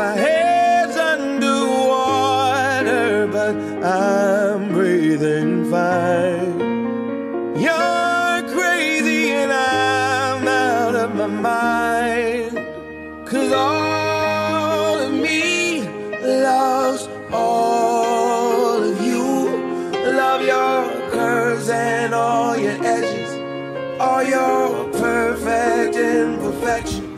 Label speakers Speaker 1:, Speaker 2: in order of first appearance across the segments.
Speaker 1: My head's underwater, but I'm breathing fine. You're crazy and I'm out of my mind. Cause all of me loves all of you. Love your curves and all your edges, all your perfect imperfections.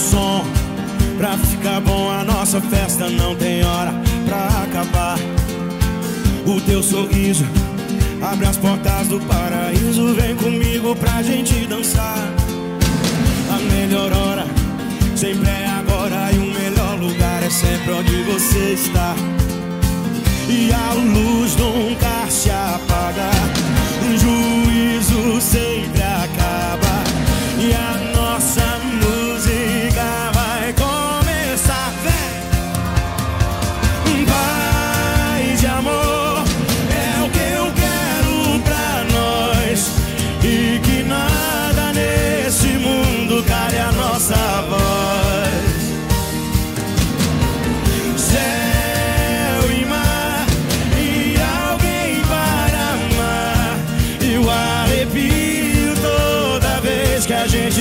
Speaker 2: Som pra ficar bom. A nossa festa não tem hora pra acabar. O teu sorriso abre as portas do paraíso. Vem comigo pra gente dançar. A melhor hora sempre é agora. E o melhor lugar é sempre onde você está. E a luz nunca se apaga. Juízo sempre acaba.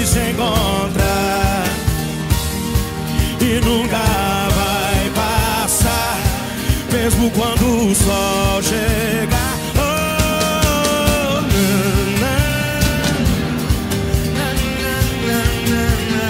Speaker 2: Se encontra. E nunca vai passar, mesmo quando o sol chegar. Oh, na, na, na, na, na,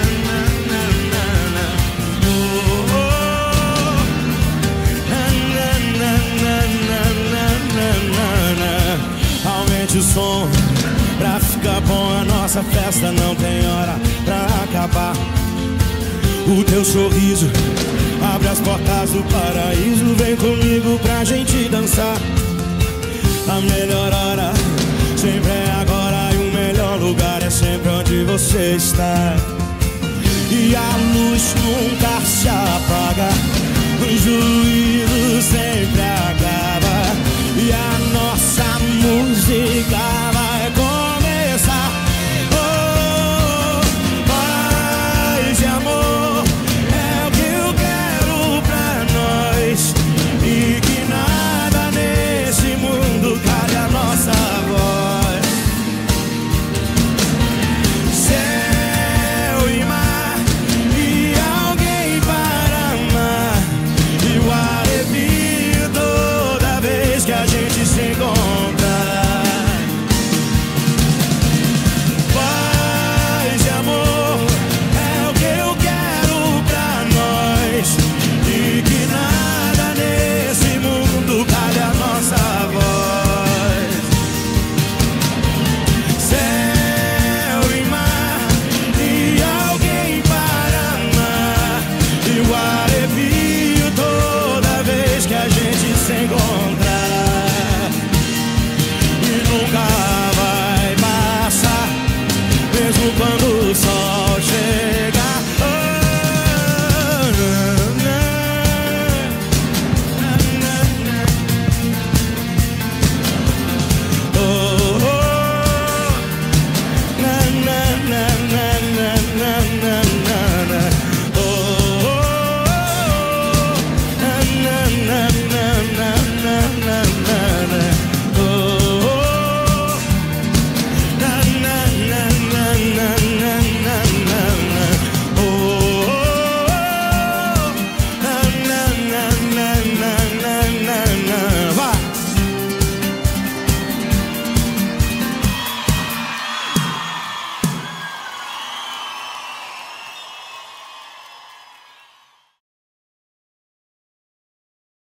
Speaker 2: nossa festa não tem hora pra acabar. O teu sorriso abre as portas do paraíso. Vem comigo pra gente dançar. A melhor hora sempre é agora. E o melhor lugar é sempre onde você está. E a luz nunca se apaga. O juízo sempre acaba.